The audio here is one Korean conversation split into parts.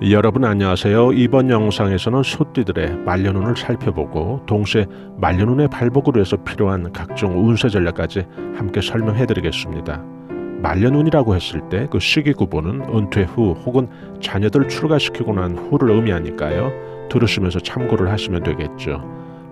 여러분 안녕하세요. 이번 영상에서는 소띠들의 말년운을 살펴보고 동시에 말년운의 발복으로 해서 필요한 각종 운세 전략까지 함께 설명해 드리겠습니다. 말년운이라고 했을 때 그 시기 구분은 은퇴 후 혹은 자녀들 출가시키고 난 후를 의미하니까요. 들으시면서 참고를 하시면 되겠죠.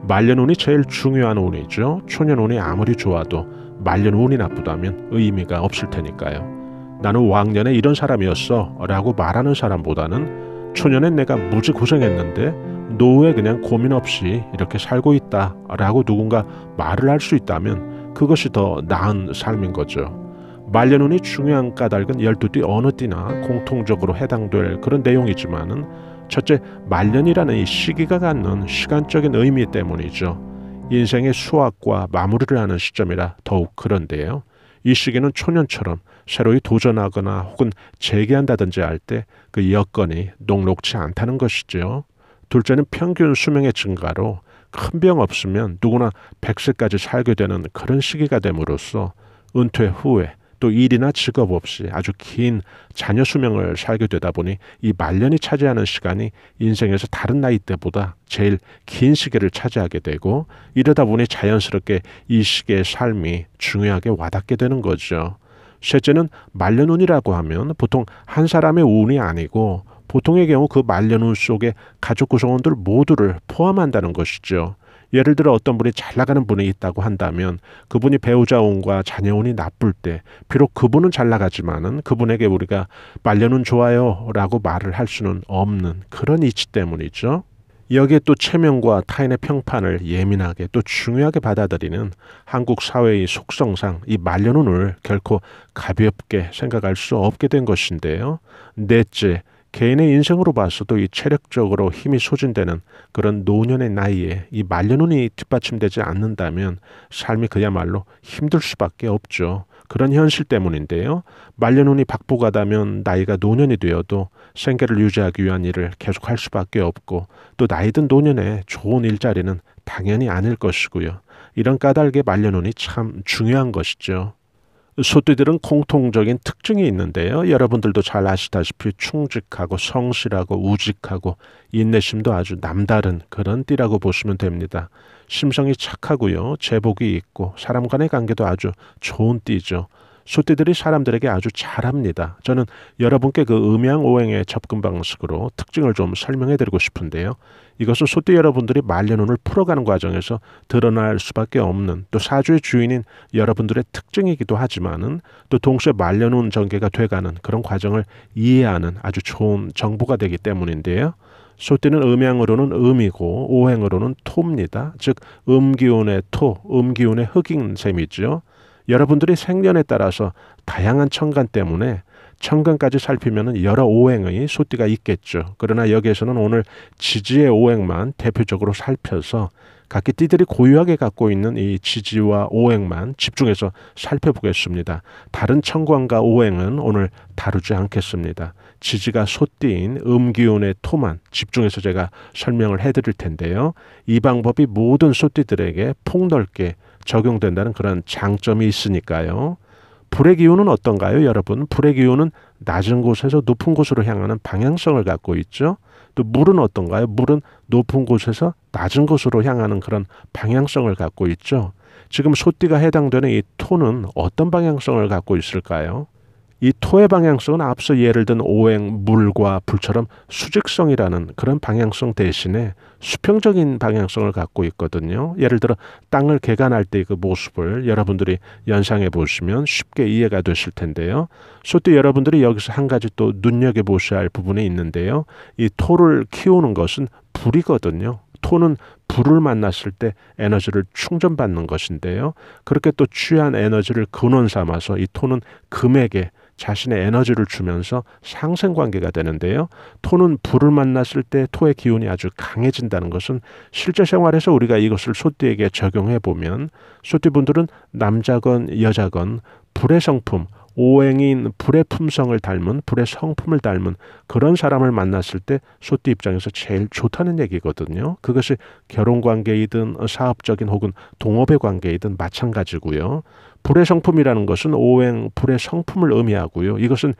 말년운이 제일 중요한 운이죠. 초년운이 아무리 좋아도 말년운이 나쁘다면 의미가 없을 테니까요. 나는 왕년에 이런 사람이었어 라고 말하는 사람보다는 초년엔 내가 무지 고생했는데 노후에 그냥 고민 없이 이렇게 살고 있다 라고 누군가 말을 할 수 있다면 그것이 더 나은 삶인 거죠. 말년운이 중요한 까닭은 열두 띠 어느 띠나 공통적으로 해당될 그런 내용이지만은 첫째 말년이라는 이 시기가 갖는 시간적인 의미 때문이죠. 인생의 수확과 마무리를 하는 시점이라 더욱 그런데요. 이 시기는 초년처럼 새로이 도전하거나 혹은 재개한다든지 할 때 그 여건이 녹록치 않다는 것이죠. 둘째는 평균 수명의 증가로 큰 병 없으면 누구나 100세까지 살게 되는 그런 시기가 됨으로써 은퇴 후에 또 일이나 직업 없이 아주 긴 자녀 수명을 살게 되다 보니 이 말년이 차지하는 시간이 인생에서 다른 나이 때보다 제일 긴 시기를 차지하게 되고 이러다 보니 자연스럽게 이 시기의 삶이 중요하게 와닿게 되는 거죠. 셋째는 말년운이라고 하면 보통 한 사람의 운이 아니고 보통의 경우 그 말년운 속에 가족 구성원들 모두를 포함한다는 것이죠. 예를 들어 어떤 분이 잘 나가는 분이 있다고 한다면 그분이 배우자 운과 자녀 운이 나쁠 때 비록 그분은 잘 나가지만은 그분에게 우리가 말년운 좋아요라고 말을 할 수는 없는 그런 이치 때문이죠. 여기에 또 체면과 타인의 평판을 예민하게 또 중요하게 받아들이는 한국 사회의 속성상 이 말년운을 결코 가볍게 생각할 수 없게 된 것인데요. 넷째, 개인의 인생으로 봐서도 이 체력적으로 힘이 소진되는 그런 노년의 나이에 이 말년운이 뒷받침되지 않는다면 삶이 그야말로 힘들 수밖에 없죠. 그런 현실 때문인데요. 말년운이 박복하다면 나이가 노년이 되어도 생계를 유지하기 위한 일을 계속할 수밖에 없고 또 나이든 노년에 좋은 일자리는 당연히 아닐 것이고요. 이런 까닭에 말년운이 참 중요한 것이죠. 소띠들은 공통적인 특징이 있는데요. 여러분들도 잘 아시다시피 충직하고 성실하고 우직하고 인내심도 아주 남다른 그런 띠라고 보시면 됩니다. 심성이 착하고요. 제복이 있고 사람 간의 관계도 아주 좋은 띠죠. 소띠들이 사람들에게 아주 잘합니다. 저는 여러분께 그 음양 오행의 접근 방식으로 특징을 좀 설명해 드리고 싶은데요. 이것은 소띠 여러분들이 말년운을 풀어가는 과정에서 드러날 수밖에 없는 또 사주의 주인인 여러분들의 특징이기도 하지만은 또 동시에 말년운 전개가 돼가는 그런 과정을 이해하는 아주 좋은 정보가 되기 때문인데요. 소띠는 음양으로는 음이고 오행으로는 토입니다. 즉 음기운의 토, 음기운의 흑인 셈이죠. 여러분들이 생년에 따라서 다양한 천간 때문에 천간까지 살피면 여러 오행의 소띠가 있겠죠. 그러나 여기에서는 오늘 지지의 오행만 대표적으로 살펴서 각기 띠들이 고유하게 갖고 있는 이 지지와 오행만 집중해서 살펴보겠습니다. 다른 천관과 오행은 오늘 다루지 않겠습니다. 지지가 소띠인 음기운의 토만 집중해서 제가 설명을 해드릴 텐데요. 이 방법이 모든 소띠들에게 폭넓게 적용된다는 그런 장점이 있으니까요. 불의 기운은 어떤가요, 여러분? 불의 기운은 낮은 곳에서 높은 곳으로 향하는 방향성을 갖고 있죠. 또 물은 어떤가요? 물은 높은 곳에서 낮은 곳으로 향하는 그런 방향성을 갖고 있죠. 지금 소띠가 해당되는 이 토는 어떤 방향성을 갖고 있을까요? 이 토의 방향성은 앞서 예를 든 오행, 물과 불처럼 수직성이라는 그런 방향성 대신에 수평적인 방향성을 갖고 있거든요. 예를 들어 땅을 개간할 때그 모습을 여러분들이 연상해 보시면 쉽게 이해가 되실 텐데요. 소띠 여러분들이 여기서 한 가지 또 눈여겨 보셔야 할 부분이 있는데요. 이 토를 키우는 것은 불이거든요. 토는 불을 만났을 때 에너지를 충전받는 것인데요. 그렇게 또 취한 에너지를 근원 삼아서 이 토는 금에게 자신의 에너지를 주면서 상생 관계가 되는데요. 토는 불을 만났을 때 토의 기운이 아주 강해진다는 것은 실제 생활에서 우리가 이것을 소띠에게 적용해 보면 소띠분들은 남자건 여자건 불의 성품, 오행인 불의 품성을 닮은 불의 성품을 닮은 그런 사람을 만났을 때 소띠 입장에서 제일 좋다는 얘기거든요. 그것이 결혼 관계이든 사업적인 혹은 동업의 관계이든 마찬가지고요. 불의 성품이라는 것은 오행 불의 성품을 의미하고요. 이것은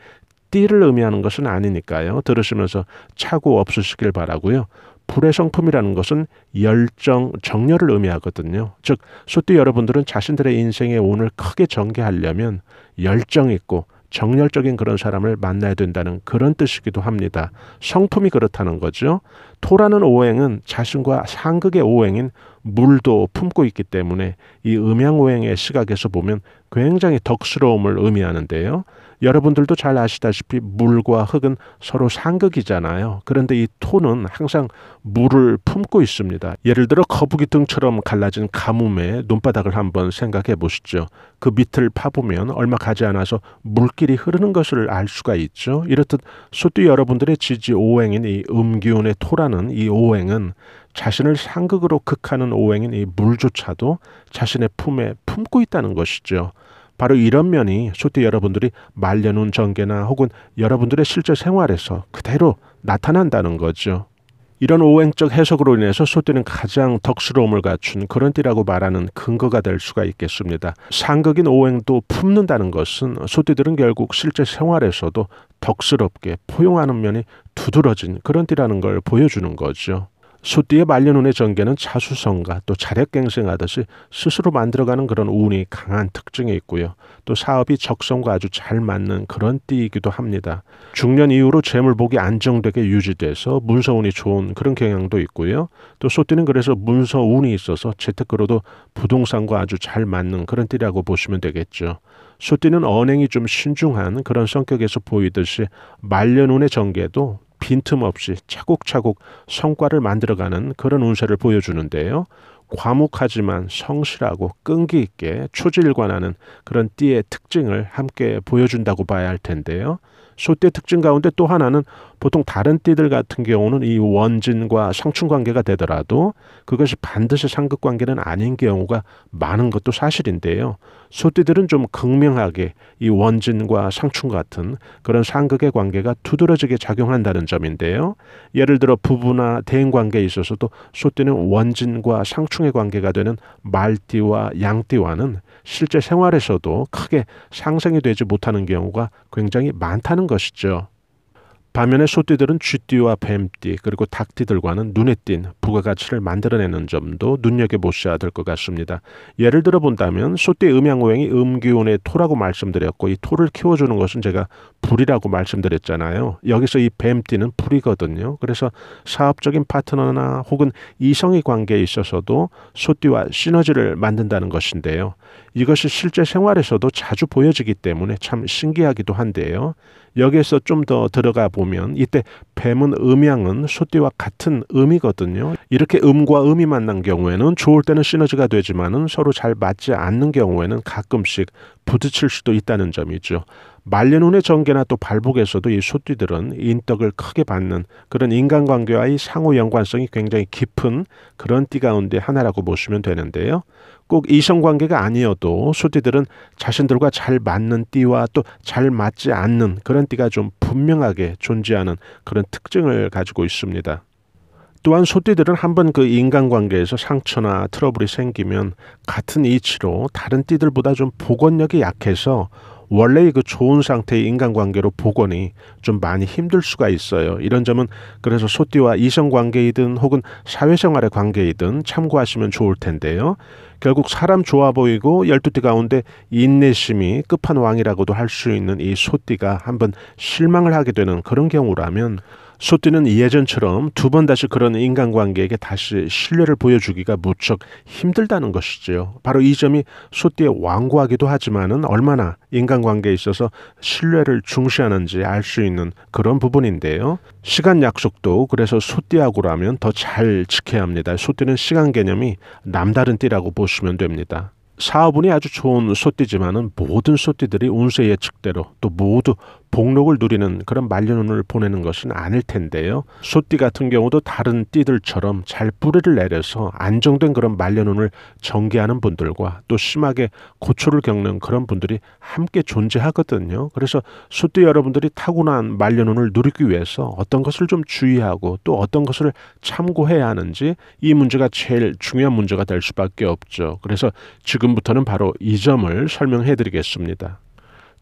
띠를 의미하는 것은 아니니까요. 들으시면서 차고 없으시길 바라고요. 불의 성품이라는 것은 열정, 정열을 의미하거든요. 즉, 소띠 여러분들은 자신들의 인생의 운을 크게 전개하려면 열정 있고 정열적인 그런 사람을 만나야 된다는 그런 뜻이기도 합니다. 성품이 그렇다는 거죠. 토라는 오행은 자신과 상극의 오행인 물도 품고 있기 때문에 이 음양오행의 시각에서 보면 굉장히 덕스러움을 의미하는데요. 여러분들도 잘 아시다시피 물과 흙은 서로 상극이잖아요. 그런데 이 토는 항상 물을 품고 있습니다. 예를 들어 거북이 등처럼 갈라진 가뭄의 눈바닥을 한번 생각해 보시죠. 그 밑을 파보면 얼마 가지 않아서 물길이 흐르는 것을 알 수가 있죠. 이렇듯 소띠 여러분들의 지지 오행인 이 음기운의 토라는 이 오행은 자신을 상극으로 극하는 오행인 이 물조차도 자신의 품에 품고 있다는 것이죠. 바로 이런 면이 소띠 여러분들이 말려놓은 전개나 혹은 여러분들의 실제 생활에서 그대로 나타난다는 거죠. 이런 오행적 해석으로 인해서 소띠는 가장 덕스러움을 갖춘 그런 띠라고 말하는 근거가 될 수가 있겠습니다. 상극인 오행도 품는다는 것은 소띠들은 결국 실제 생활에서도 덕스럽게 포용하는 면이 두드러진 그런 띠라는 걸 보여주는 거죠. 소띠의 말년운의 전개는 자수성가 또 자력갱생하듯이 스스로 만들어가는 그런 운이 강한 특징이 있고요. 또 사업이 적성과 아주 잘 맞는 그런 띠이기도 합니다. 중년 이후로 재물복이 안정되게 유지돼서 문서운이 좋은 그런 경향도 있고요. 또 소띠는 그래서 문서운이 있어서 재테크로도 부동산과 아주 잘 맞는 그런 띠라고 보시면 되겠죠. 소띠는 언행이 좀 신중한 그런 성격에서 보이듯이 말년운의 전개도 빈틈없이 차곡차곡 성과를 만들어가는 그런 운세를 보여주는데요. 과묵하지만 성실하고 끈기 있게 초질관하는 그런 띠의 특징을 함께 보여준다고 봐야 할 텐데요. 소띠 특징 가운데 또 하나는 보통 다른 띠들 같은 경우는 이 원진과 상충 관계가 되더라도 그것이 반드시 상극 관계는 아닌 경우가 많은 것도 사실인데요. 소띠들은 좀 극명하게 이 원진과 상충 같은 그런 상극의 관계가 두드러지게 작용한다는 점인데요. 예를 들어 부부나 대인 관계에 있어서도 소띠는 원진과 상충의 관계가 되는 말띠와 양띠와는 실제 생활에서도 크게 상생이 되지 못하는 경우가 굉장히 많다는 것이죠. 반면에 소띠들은 쥐띠와 뱀띠 그리고 닭띠들과는 눈에 띈 부가가치를 만들어내는 점도 눈여겨보셔야 될 것 같습니다. 예를 들어 본다면 소띠 음양오행이 음기운의 토라고 말씀드렸고 이 토를 키워주는 것은 제가 불이라고 말씀드렸잖아요. 여기서 이 뱀띠는 불이거든요. 그래서 사업적인 파트너나 혹은 이성의 관계에 있어서도 소띠와 시너지를 만든다는 것인데요. 이것이 실제 생활에서도 자주 보여지기 때문에 참 신기하기도 한데요. 여기에서 좀 더 들어가 보면 이때 뱀은 음양은 소띠와 같은 음이거든요. 이렇게 음과 음이 만난 경우에는 좋을 때는 시너지가 되지만은 서로 잘 맞지 않는 경우에는 가끔씩 부딪힐 수도 있다는 점이죠. 말년운의 전개나 또 발복에서도 이 소띠들은 인덕을 크게 받는 그런 인간관계와의 상호 연관성이 굉장히 깊은 그런 띠 가운데 하나라고 보시면 되는데요. 꼭 이성관계가 아니어도 소띠들은 자신들과 잘 맞는 띠와 또 잘 맞지 않는 그런 띠가 좀 분명하게 존재하는 그런 특징을 가지고 있습니다. 또한 소띠들은 한번 그 인간관계에서 상처나 트러블이 생기면 같은 이치로 다른 띠들보다 좀 복원력이 약해서 원래 그 좋은 상태의 인간관계로 복원이 좀 많이 힘들 수가 있어요. 이런 점은 그래서 소띠와 이성관계이든 혹은 사회생활의 관계이든 참고하시면 좋을 텐데요. 결국 사람 좋아 보이고 열두 띠 가운데 인내심이 끝판왕이라고도 할 수 있는 이 소띠가 한번 실망을 하게 되는 그런 경우라면 소띠는 예전처럼 두 번 다시 그런 인간관계에게 다시 신뢰를 보여주기가 무척 힘들다는 것이지요. 바로 이 점이 소띠의 완고하기도 하지만은 얼마나 인간관계에 있어서 신뢰를 중시하는지 알 수 있는 그런 부분인데요. 시간 약속도 그래서 소띠하고라면 더 잘 지켜야 합니다. 소띠는 시간 개념이 남다른 띠라고 보시 면 됩니다. 사업운이 아주 좋은 소띠지만은 모든 소띠들이 운세 예측대로 또 모두 복록을 누리는 그런 말년운을 보내는 것은 아닐 텐데요. 소띠 같은 경우도 다른 띠들처럼 잘 뿌리를 내려서 안정된 그런 말년운을 전개하는 분들과 또 심하게 고초를 겪는 그런 분들이 함께 존재하거든요. 그래서 소띠 여러분들이 타고난 말년운을 누리기 위해서 어떤 것을 좀 주의하고 또 어떤 것을 참고해야 하는지 이 문제가 제일 중요한 문제가 될 수밖에 없죠. 그래서 지금부터는 바로 이 점을 설명해 드리겠습니다.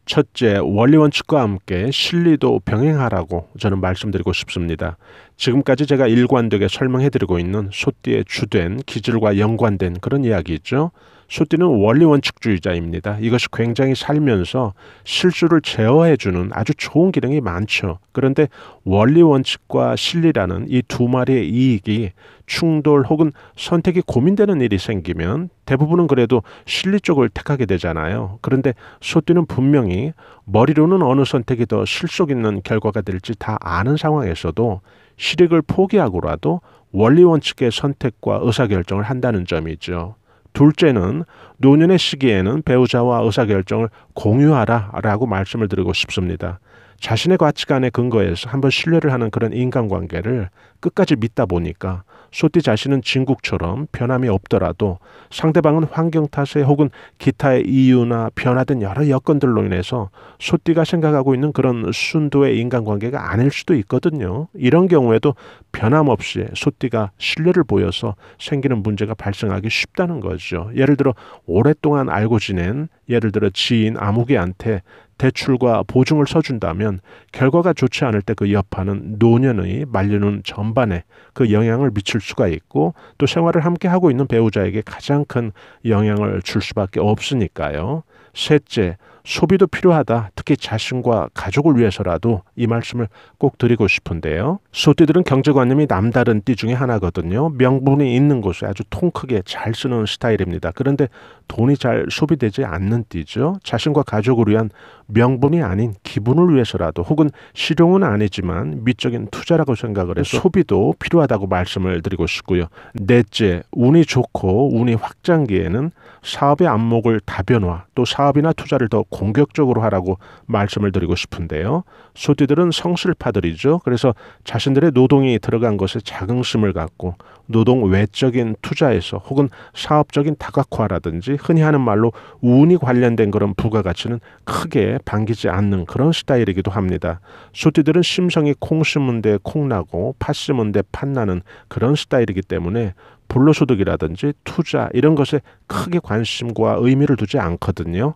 첫째, 원리 원칙과 함께 실리도 병행하라고 저는 말씀드리고 싶습니다. 지금까지 제가 일관되게 설명해드리고 있는 소띠의 주된 기질과 연관된 그런 이야기죠. 소띠는 원리 원칙주의자입니다. 이것이 굉장히 살면서 실수를 제어해주는 아주 좋은 기능이 많죠. 그런데 원리 원칙과 실리라는 이 두 마리의 이익이 충돌 혹은 선택이 고민되는 일이 생기면 대부분은 그래도 실리 쪽을 택하게 되잖아요. 그런데 소띠는 분명히 머리로는 어느 선택이 더 실속 있는 결과가 될지 다 아는 상황에서도 실익을 포기하고라도 원리 원칙의 선택과 의사결정을 한다는 점이죠. 둘째는 노년의 시기에는 배우자와 의사결정을 공유하라 라고 말씀을 드리고 싶습니다. 자신의 가치관에 근거해서 한번 신뢰를 하는 그런 인간관계를 끝까지 믿다 보니까 소띠 자신은 진국처럼 변함이 없더라도 상대방은 환경 탓에 혹은 기타의 이유나 변화된 여러 여건들로 인해서 소띠가 생각하고 있는 그런 순도의 인간관계가 아닐 수도 있거든요. 이런 경우에도 변함없이 소띠가 신뢰를 보여서 생기는 문제가 발생하기 쉽다는 거죠. 예를 들어 오랫동안 알고 지낸 예를 들어 지인 아무개한테 대출과 보증을 서준다면 결과가 좋지 않을 때 그 여파는 노년의 말려놓은 전반에 그 영향을 미칠 수가 있고 또 생활을 함께 하고 있는 배우자에게 가장 큰 영향을 줄 수밖에 없으니까요. 셋째, 소비도 필요하다. 특히 자신과 가족을 위해서라도 이 말씀을 꼭 드리고 싶은데요. 소띠들은 경제관념이 남다른 띠 중에 하나거든요. 명분이 있는 곳에 아주 통 크게 잘 쓰는 스타일입니다. 그런데 돈이 잘 소비되지 않는 띠죠. 자신과 가족을 위한 명분이 아닌 기분을 위해서라도 혹은 실용은 아니지만 미적인 투자라고 생각을 해서 소비도 필요하다고 말씀을 드리고 싶고요. 넷째, 운이 좋고 운이 확장기에는 사업의 안목을 다변화 또 사업이나 투자를 더 공격적으로 하라고 말씀을 드리고 싶은데요. 소띠들은 성실파들이죠. 그래서 자신들의 노동이 들어간 것에 자긍심을 갖고 노동 외적인 투자에서 혹은 사업적인 다각화라든지 흔히 하는 말로 운이 관련된 그런 부가가치는 크게 반기지 않는 그런 스타일이기도 합니다. 소띠들은 심성이 콩 심은 데 콩나고 팥 심은 데 팥나는 그런 스타일이기 때문에 불로소득이라든지 투자 이런 것에 크게 관심과 의미를 두지 않거든요.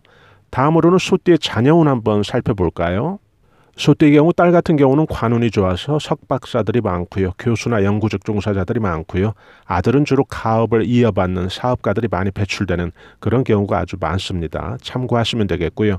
다음으로는 소띠의 자녀운 한번 살펴볼까요? 소띠의 경우 딸 같은 경우는 관운이 좋아서 석박사들이 많고요. 교수나 연구적 종사자들이 많고요. 아들은 주로 가업을 이어받는 사업가들이 많이 배출되는 그런 경우가 아주 많습니다. 참고하시면 되겠고요.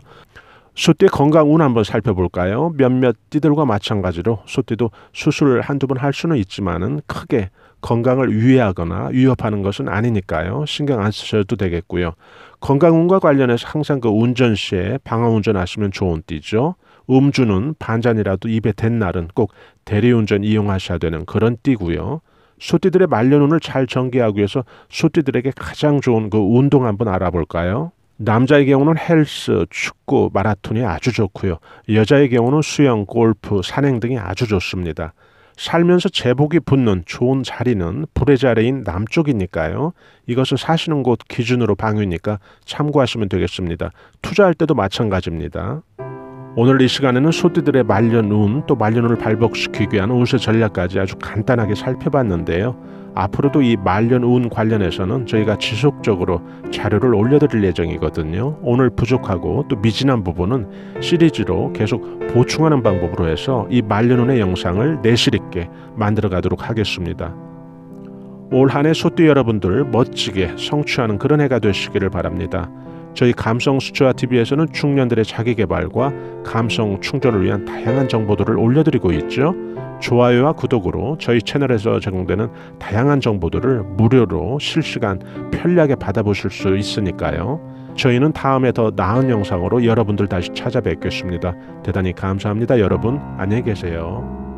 소띠의 건강운 한번 살펴볼까요? 몇몇 띠들과 마찬가지로 소띠도 수술 한두 번 할 수는 있지만은 크게 건강을 위해하거나 위협하는 것은 아니니까요. 신경 안 쓰셔도 되겠고요. 건강운과 관련해서 항상 그 운전 시에 방어 운전 하시면 좋은 띠죠. 음주는 반잔이라도 입에 댄 날은 꼭 대리운전 이용하셔야 되는 그런 띠고요. 소띠들의 말년운을 잘 전개하기 위해서 소띠들에게 가장 좋은 그 운동 한번 알아볼까요? 남자의 경우는 헬스, 축구, 마라톤이 아주 좋고요. 여자의 경우는 수영, 골프, 산행 등이 아주 좋습니다. 살면서 제복이 붙는 좋은 자리는 불의 자리인 남쪽이니까요. 이것은 사시는 곳 기준으로 방위니까 참고하시면 되겠습니다. 투자할 때도 마찬가지입니다. 오늘 이 시간에는 소띠들의 말년운 또 말년운을 발복시키기 위한 운세 전략까지 아주 간단하게 살펴봤는데요. 앞으로도 이 말년 운 관련해서는 저희가 지속적으로 자료를 올려드릴 예정이거든요. 오늘 부족하고 또 미진한 부분은 시리즈로 계속 보충하는 방법으로 해서 이 말년 운의 영상을 내실 있게 만들어 가도록 하겠습니다. 올 한해 소띠 여러분들 멋지게 성취하는 그런 해가 되시기를 바랍니다. 저희 감성 수초와 TV에서는 중년들의 자기 개발과 감성 충전을 위한 다양한 정보들을 올려드리고 있죠. 좋아요와 구독으로 저희 채널에서 제공되는 다양한 정보들을 무료로 실시간 편리하게 받아보실 수 있으니까요. 저희는 다음에 더 나은 영상으로 여러분들 다시 찾아뵙겠습니다. 대단히 감사합니다. 여러분 안녕히 계세요.